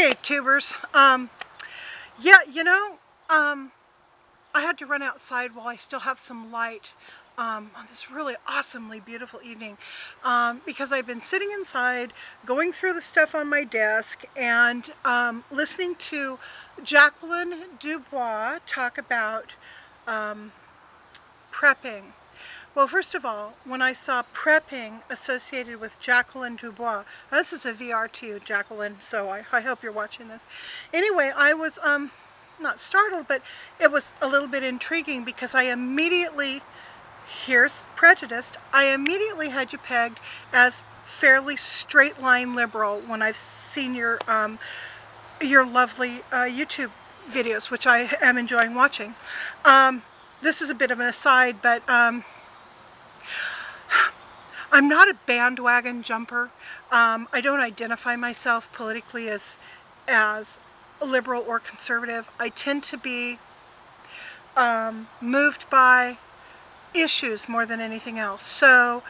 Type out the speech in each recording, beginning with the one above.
Hey, tubers. Um, yeah, you know, um, I had to run outside while I still have some light um, on this really awesomely beautiful evening um, because I've been sitting inside going through the stuff on my desk and um, listening to Jacqueline DuBois talk about um, prepping well, first of all, when I saw prepping associated with Jacqueline DuBois, this is a VR to you, Jacqueline, so I, I hope you're watching this. Anyway, I was um, not startled, but it was a little bit intriguing because I immediately, here's prejudiced, I immediately had you pegged as fairly straight line liberal when I've seen your, um, your lovely uh, YouTube videos, which I am enjoying watching. Um, this is a bit of an aside, but um, I'm not a bandwagon jumper. Um, I don't identify myself politically as, as liberal or conservative. I tend to be um, moved by issues more than anything else. So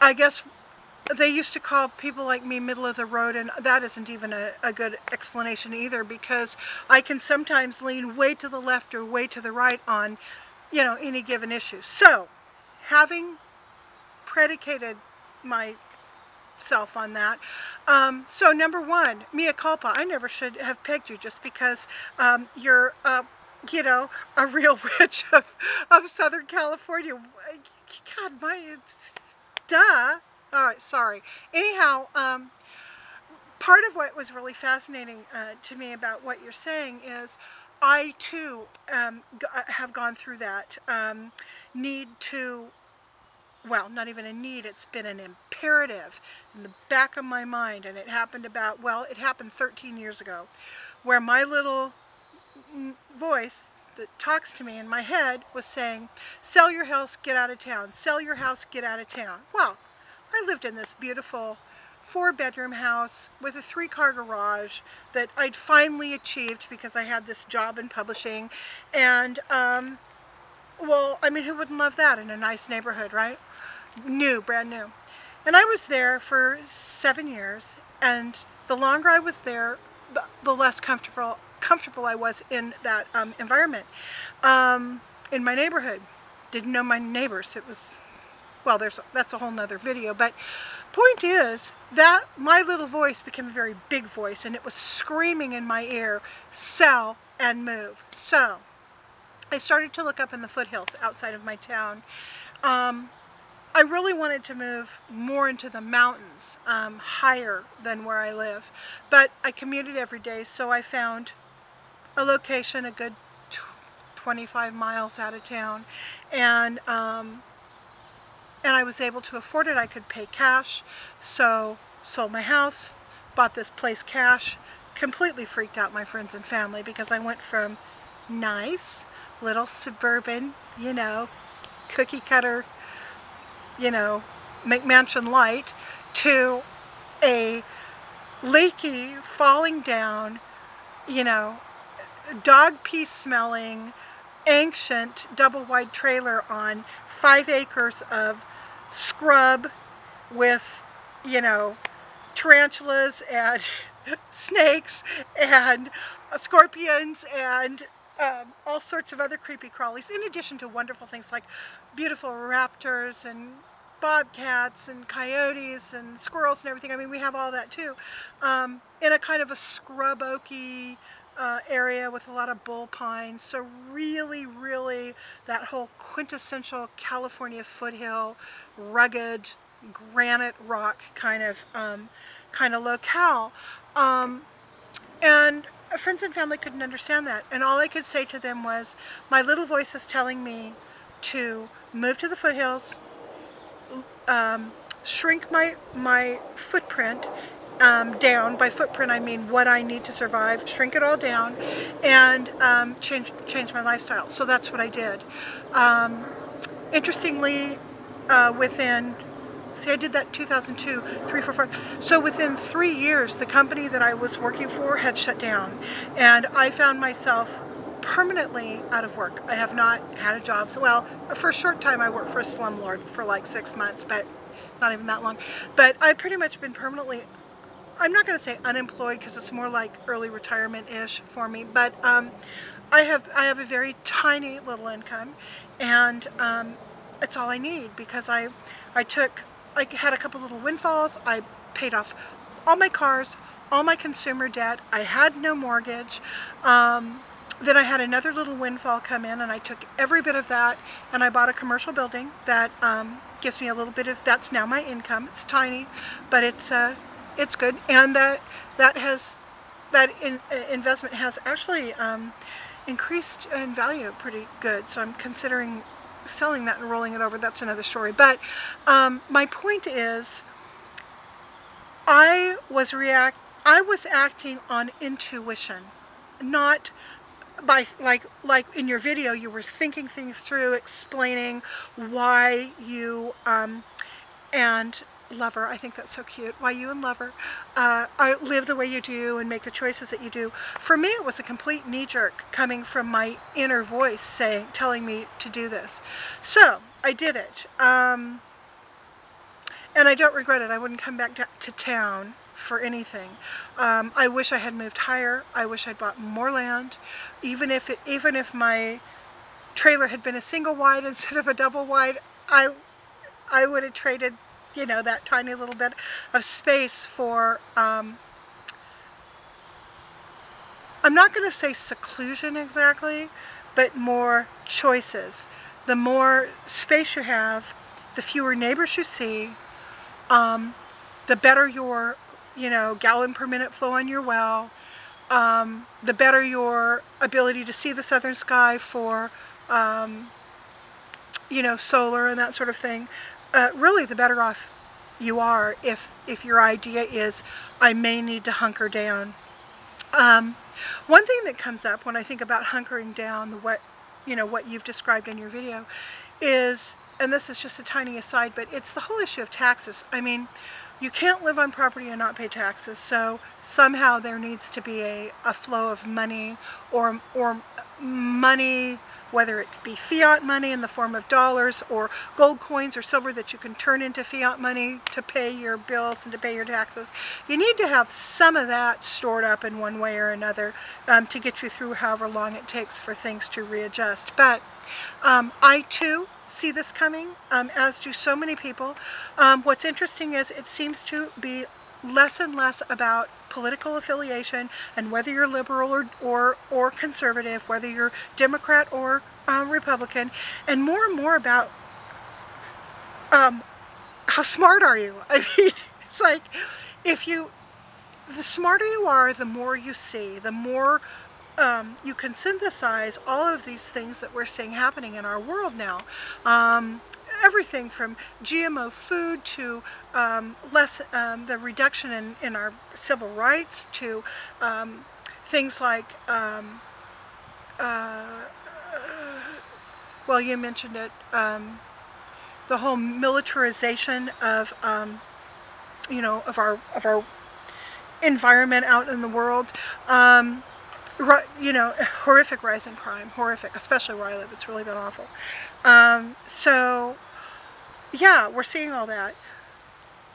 I guess they used to call people like me middle of the road and that isn't even a, a, good explanation either because I can sometimes lean way to the left or way to the right on you know any given issue. So having predicated myself on that. Um, so number one, mea culpa. I never should have pegged you just because um, you're, uh, you know, a real witch of, of Southern California. God, my, duh. All right, sorry. Anyhow, um, part of what was really fascinating uh, to me about what you're saying is I too um, have gone through that um, need to well, not even a need, it's been an imperative in the back of my mind. And it happened about, well, it happened 13 years ago, where my little voice that talks to me in my head was saying, sell your house, get out of town. Sell your house, get out of town. Well, I lived in this beautiful four bedroom house with a three car garage that I'd finally achieved because I had this job in publishing. And, um, well, I mean, who wouldn't love that in a nice neighborhood, right? New, brand new. And I was there for seven years, and the longer I was there, the, the less comfortable comfortable I was in that um, environment. Um, in my neighborhood, didn't know my neighbors. It was, well, there's that's a whole nother video. But point is that my little voice became a very big voice, and it was screaming in my ear, sell and move. So I started to look up in the foothills outside of my town. Um, I really wanted to move more into the mountains, um, higher than where I live. But I commuted every day, so I found a location a good 25 miles out of town. And, um, and I was able to afford it. I could pay cash. So sold my house, bought this place cash, completely freaked out my friends and family because I went from nice, little suburban, you know, cookie cutter you know, McMansion light to a leaky, falling down, you know, dog pee smelling, ancient double wide trailer on five acres of scrub with, you know, tarantulas and snakes and scorpions and um, all sorts of other creepy crawlies, in addition to wonderful things like beautiful raptors and bobcats and coyotes and squirrels and everything. I mean, we have all that too. Um, in a kind of a scrub oaky uh, area with a lot of bull pines. So really, really that whole quintessential California foothill, rugged, granite rock kind of um, kind of locale. Um, and friends and family couldn't understand that. And all I could say to them was, my little voice is telling me to move to the foothills, um, shrink my, my footprint um, down. By footprint, I mean what I need to survive, shrink it all down, and um, change, change my lifestyle. So that's what I did. Um, interestingly, uh, within See, I did that 2002, three, four, five. So within three years, the company that I was working for had shut down. And I found myself permanently out of work. I have not had a job. So, well, for a short time, I worked for a slumlord for like six months, but not even that long. But I've pretty much been permanently I'm not going to say unemployed because it's more like early retirement-ish for me, but um, I have I have a very tiny little income, and um, it's all I need because I I took I had a couple little windfalls. I paid off all my cars, all my consumer debt. I had no mortgage. Um, then I had another little windfall come in and I took every bit of that and I bought a commercial building that um, gives me a little bit of, that's now my income. It's tiny, but it's, uh, it's good. And that, that has, that in, uh, investment has actually um, increased in value pretty good. So I'm considering selling that and rolling it over. That's another story. But um, my point is, I was react I was acting on intuition, not by like like in your video you were thinking things through, explaining why you um, and lover, I think that's so cute, why you and lover uh, live the way you do and make the choices that you do. For me it was a complete knee-jerk coming from my inner voice saying, telling me to do this. So I did it. Um, and I don't regret it. I wouldn't come back to town for anything. Um, I wish I had moved higher. I wish I'd bought more land. Even if it, even if my trailer had been a single wide instead of a double wide, I I would have traded, you know, that tiny little bit of space for um, I'm not going to say seclusion exactly, but more choices. The more space you have, the fewer neighbors you see, um, the better your, you know, gallon per minute flow on your well, um, the better your ability to see the southern sky for, um, you know, solar and that sort of thing. Uh, really, the better off you are if if your idea is, I may need to hunker down. Um, one thing that comes up when I think about hunkering down, what you know, what you've described in your video, is and this is just a tiny aside, but it's the whole issue of taxes. I mean, you can't live on property and not pay taxes, so somehow there needs to be a, a flow of money or, or money, whether it be fiat money in the form of dollars or gold coins or silver that you can turn into fiat money to pay your bills and to pay your taxes. You need to have some of that stored up in one way or another um, to get you through however long it takes for things to readjust. But um, I too see this coming, um, as do so many people. Um, what's interesting is it seems to be less and less about political affiliation and whether you're liberal or, or, or conservative, whether you're Democrat or um, Republican, and more and more about um, how smart are you? I mean, it's like if you, the smarter you are, the more you see, the more um, you can synthesize all of these things that we're seeing happening in our world now. Um, everything from GMO food to um, less um, the reduction in, in our civil rights to um, things like um, uh, well you mentioned it the whole militarization of you know of our of our environment out in the world. Um, you know, horrific rise in crime, horrific, especially where I live. It's really been awful. Um, so, yeah, we're seeing all that.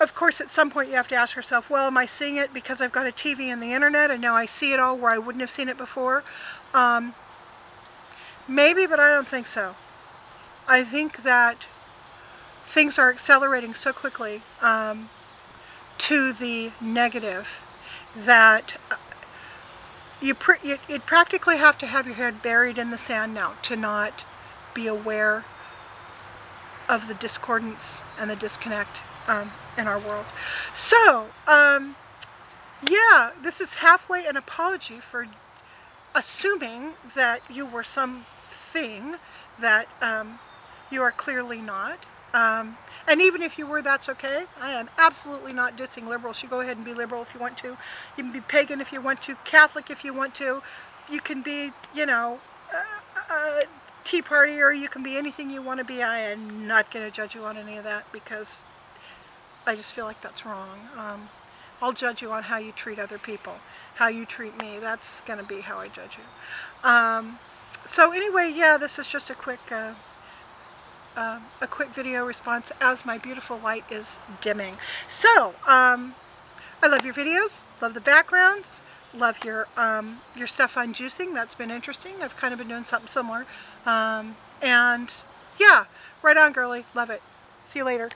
Of course, at some point you have to ask yourself, well, am I seeing it because I've got a TV and the internet and now I see it all where I wouldn't have seen it before? Um, maybe, but I don't think so. I think that things are accelerating so quickly um, to the negative that you you'd practically have to have your head buried in the sand now to not be aware of the discordance and the disconnect um, in our world. So, um, yeah, this is halfway an apology for assuming that you were something that um, you are clearly not. And even if you were, that's okay. I am absolutely not dissing liberals. You go ahead and be liberal if you want to. You can be pagan if you want to, Catholic if you want to. You can be, you know, a, a Tea Party or you can be anything you want to be. I am not going to judge you on any of that because I just feel like that's wrong. Um, I'll judge you on how you treat other people, how you treat me. That's going to be how I judge you. Um, so anyway, yeah, this is just a quick... Uh, uh, a quick video response as my beautiful light is dimming. So, um, I love your videos, love the backgrounds, love your um, your stuff on juicing. That's been interesting. I've kind of been doing something similar. Um, and yeah, right on, girly. Love it. See you later.